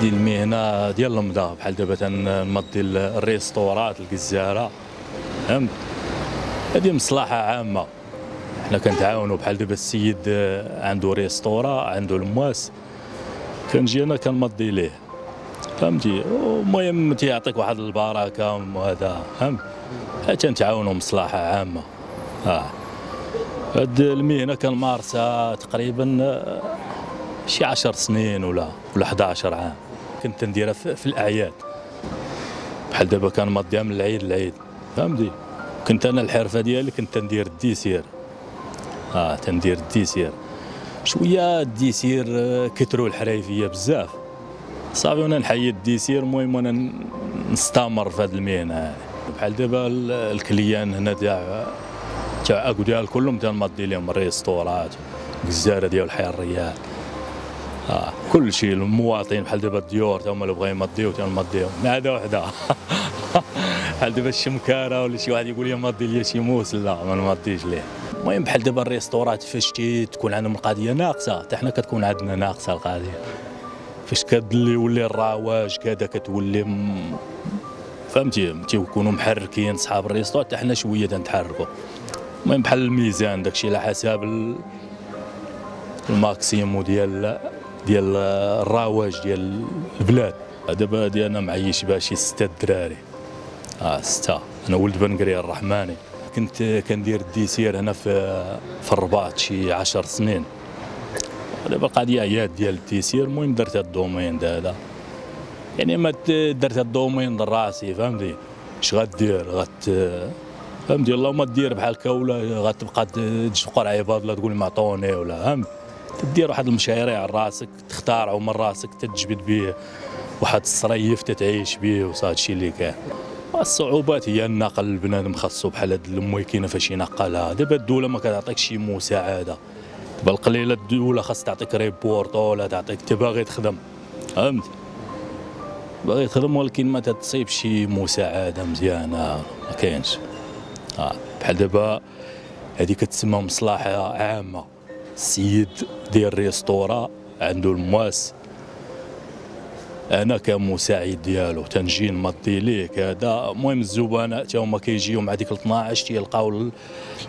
هذه المهنة ديال المضى بحال دابا تنمضي الريستورات الجزاره فهمت؟ هذه مصلحة عامة. حنا كنتعاونوا بحال دابا السيد آه، عنده ريستورا عنده المواس. كنجي أنا كنمضي ليه. فهمتي؟ المهم تيعطيك واحد البركة وهذا. فهمت؟ تنتعاونوا مصلحة عامة. آه. هاد المهنة كنمارسها تقريبا آه، شي 10 سنين ولا ولا 11 عام. كنت نديرها في, الأعياد. بحال دابا كنمضيها من العيد للعيد. فهمتي؟ كنت أنا الحرفة ديالي كنت ندير ال dessert. آه تندير ال dessert. شوية ال dessert آه، كثروا الحرايفيه بزاف. صافي وأنا نحيد ال dessert المهم وأنا نستمر في هذه المهنة بحال دابا ال- ال client هنا تاع تاع أكو ديال كلهم تنمضي لهم الريستورات الجزاره ديال آه كل شيء المواطنين بحال دابا الديور تا هما اللي بغاو يمضيو تنمضيهم مع هذا وحده. بحال دابا الشمكاره ولا شي واحد يقول لي مضي لي شي موس؟ لا ما نمضيش ليه. المهم بحال دابا الريستورات فاش تكون عندهم القضية ناقصه. حتى حنا كتكون عندنا ناقصه القضية. فاش كتولي يولي الرواج كذا كتولي م- فهمتي؟ تيكونوا محركين صحاب ال restaurant حتى حنا شوية تنتحركوا المهم بحال الميزان داكشي على حساب ال- ال maximum ديال ديال الرواج ديال البلاد. دابا هادي أنا معيش بها شي ستة دراري. آه ستة. أنا ولد بنقري الرحماني. كنت كندير ال dessert هنا في في الرباط شي عشر سنين. دابا القضية عياد ديال ال dessert. المهم درت هاد ال domaine هذا يعني ما درت هاد الدومين لراسي فهمتي؟ اش غدير؟ غت فهمتي؟ اللهم دير بحال هكا ولا غتبقى تشقر عباد ولا تقول معطوني ولا فهمت؟ تدير واحد المشاريع راسك تختارعو من راسك تتجبد به واحد الصريف تتعيش به وصاد شي اللي كاين. الصعوبات هي النقل البنادم خاصو بحال هاد المويكينه فاش ينقلها. دابا الدولة ما كتعطيكش شي مساعدة. دابا القليلة الدولة خاص تعطيك ريبورت ولا تعطيك انت باغي تخدم. فهمت؟ باغي تخدم ولكن ما تتصيب شي مساعدة مزيانة ما كاينش. آه. بحال دابا هذه كتسمى مصلحة عامة. السيد ديال الريستورا عنده المواس. أنا كمساعد ديالو تنجي نمضي ليه كذا المهم الزبناء تا هما كيجيو مع ديك ال 12 تيلقاو ال-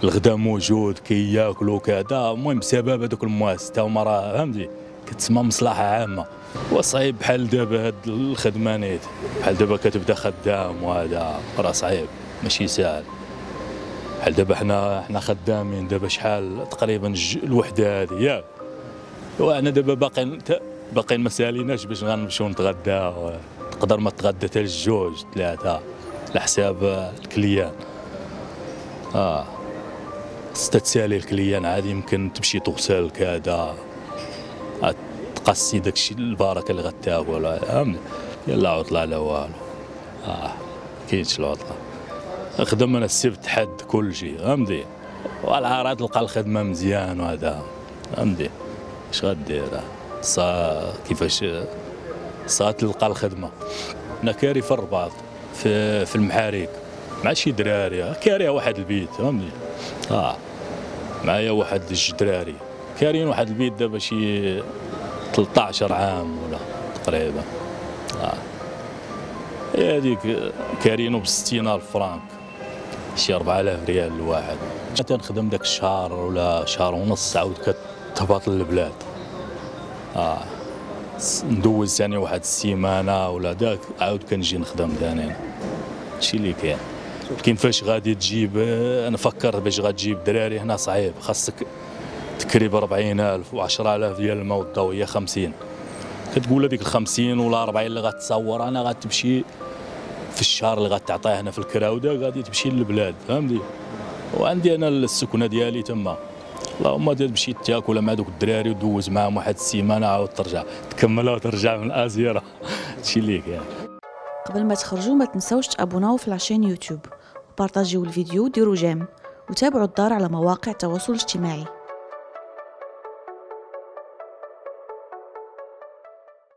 الغدا موجود كياكلوا كذا. المهم بسبب هذوك المواس تا هما راه فهمتي؟ كتسمى مصلحة عامة. وصعيب بحال دابا هاد الخدمة نيت. بحال دابا كتبدا خدام وهذا راه صعيب ماشي ساهل. بحال دابا حنا حنا خدامين دابا شحال تقريبا الوحدة هذه؟ ياك وأنا دابا باقي باقي ما ساليناش باش غنمشيو نتغداو تقدر ما تغدى حتى الجوج ثلاثة على حساب الكليان. آه. خصك تسالي الكليان عادي يمكن تمشي تغسل كذا. آه، تقصي داكشي البركة اللي غتاكل. فهمت يلا عطلة لا والو. آه كاينش العطلة. خدم أنا السبت حد كل شيء فهمتي والعارض تلقى الخدمة مزيان وهذا. فهمتي اش غدير صا كيفاش؟ صا تلقى الخدمة. أنا كاري في الرباط في في المحاريك. مع شي دراري كاري واحد البيت فهمتي آه. معايا واحد جوج دراري. كارين واحد البيت دابا شي 13 عام ولا تقريبا. آه. هذيك كارينو ب 60000 فرانك. شي 4000 ريال الواحد تنخدم داك الشهر ولا شهر ونص عاود كتهبط للبلاد آه ندوز ثاني واحد السيمانة ولا داك عاود كنجي نخدم ثاني. هادشي اللي كاين. لكن فاش غادي تجيب آه، أنا فكرت باش غتجيب دراري هنا صعيب. خاصك تكريب 40000 و10000 ديال الماء والضوئيه 50 كتقول هذيك ال 50 ولا 40 اللي غتصور أنا غتمشي في الشهر اللي غتعطيه هنا في الكراودة غادي تمشي للبلاد فهمتي؟ وعندي أنا السكنه ديالي تما. اللهم تمشي تاكل مع دوك الدراري ودوز معاهم واحد السيمانة عاود ترجع. تكملها وترجع من ازيره هادشي اللي كاين. قبل ما تخرجوا ما تنسوش تابوناو في العشان يوتيوب. وبارطاجيو الفيديو وديروا جيم. وتابعوا الدار على مواقع التواصل الاجتماعي.